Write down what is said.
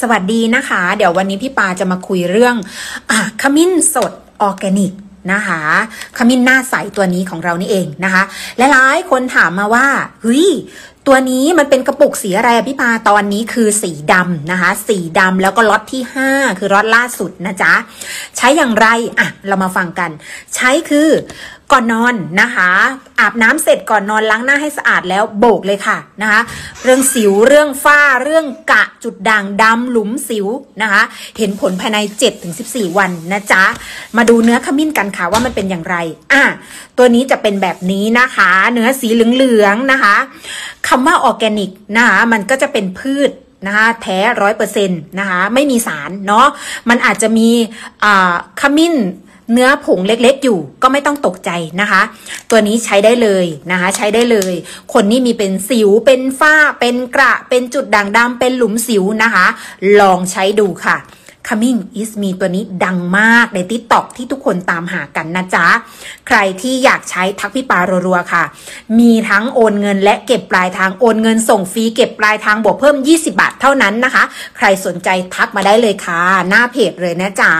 สวัสดีนะคะ เดี๋ยววันนี้พี่ปาจะมาคุยเรื่องอขมิ้นสดออร์แกนิกนะคะขมิ้นหน้าใสตัวนี้ของเรานี่เองนะคะและหลายคนถามมาว่าเฮ้ยตัวนี้มันเป็นกระปุกสีอะไรอะพี่ปาตอนนี้คือสีดำนะคะ สีดำแล้วก็ล็อตที่ 5 คือล็อตล่าสุดนะจ๊ะ ใช้อย่างไรอะเรามาฟังกัน ใช้คือ ก่อนนอนนะคะ อาบน้ำเสร็จก่อนนอนล้างหน้าให้สะอาดแล้วโบกเลยค่ะนะคะ เรื่องสิวเรื่องฝ้าเรื่องกะจุดด่างดำหลุมสิวนะคะ เห็นผลภายใน 7-14 วันนะจ๊ะ มาดูเนื้อขมิ้นกันค่ะว่ามันเป็นอย่างไร อะตัวนี้จะเป็นแบบนี้นะคะ เนื้อสีเหลืองๆนะคะคำว่าออร์แกนิกนะคะมันก็จะเป็นพืชนะคะแท้ร้อยเปอร์เซ็นต์นะคะไม่มีสารเนาะมันอาจจะมีขมิ้น เนื้อผงเล็กๆอยู่ก็ไม่ต้องตกใจนะคะ ตัวนี้ใช้ได้เลยนะคะ ใช้ได้เลย คนนี่มีเป็นสิวเป็นฝ้าเป็นกระเป็นจุดด่างดำเป็นหลุมสิวนะคะ ลองใช้ดูค่ะ Coming is me ตัวนี้ดังมากในทิกตอกที่ทุกคนตามหากันนะจ๊ะ ใครที่อยากใช้ทักพี่ปารัวๆค่ะ มีทั้งโอนเงินและเก็บปลายทางโอนเงินส่งฟรีเก็บปลายทางบวกเพิ่ม 20 บาทเท่านั้นนะคะ ใครสนใจทักมาได้เลยค่ะ หน้าเพจเลยนะจ๊ะ